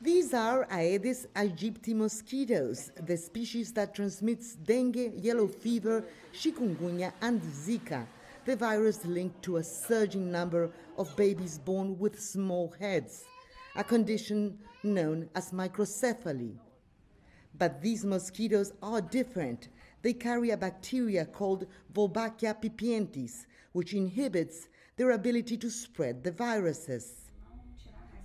These are Aedes aegypti mosquitoes, the species that transmits dengue, yellow fever, chikungunya, and Zika, the virus linked to a surging number of babies born with small heads, a condition known as microcephaly. But these mosquitoes are different. They carry a bacteria called Wolbachia pipientis, which inhibits their ability to spread the viruses.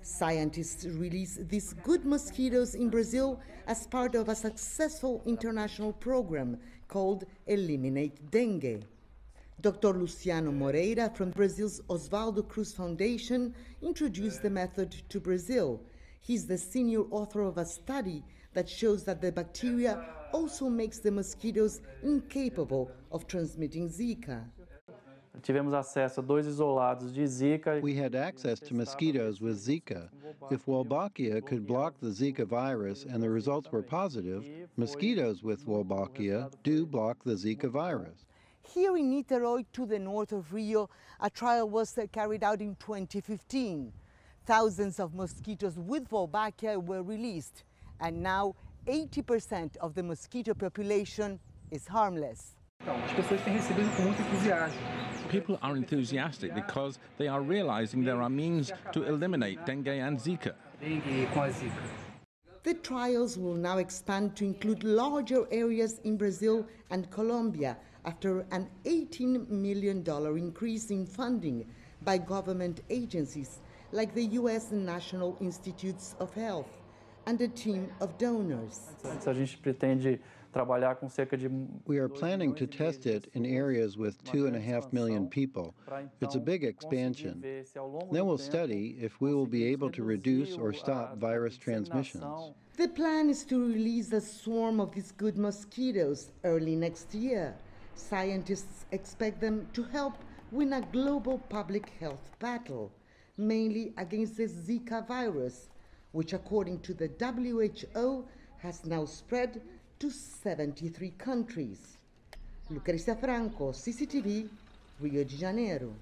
Scientists released these good mosquitoes in Brazil as part of a successful international program called Eliminate Dengue. Dr. Luciano Moreira from Brazil's Oswaldo Cruz Foundation introduced the method to Brazil. He's the senior author of a study that shows that the bacteria also makes the mosquitoes incapable of transmitting Zika. Tivemos acesso a dois isolados de Zika. We had access to mosquitoes with Zika. If Wolbachia could block the Zika virus and the results were positive, mosquitoes with Wolbachia do block the Zika virus. Here in Niterói, to the north of Rio, a trial was carried out in 2015. Thousands of mosquitoes with Wolbachia were released, and now 80% of the mosquito population is harmless. As pessoas têm recebido com muito entusiasmo. People are enthusiastic because they are realizing there are means to eliminate dengue and Zika. Dengue com a Zika. The trials will now expand to include larger areas in Brazil and Colombia after an $18 million increase in funding by government agencies like the U.S. National Institutes of Health and a team of donors. A gente pretende trabalhar com cerca de. We are planning to test it in areas with two and a half million people. It's a big expansion. Then we'll study if we will be able to reduce or stop virus transmissions. The plan is to release a swarm of these good mosquitoes early next year. Scientists expect them to help win a global public health battle, mainly against the Zika virus, which, according to the WHO, has now spread to 73 countries. Lucrecia Franco, CCTV, Rio de Janeiro.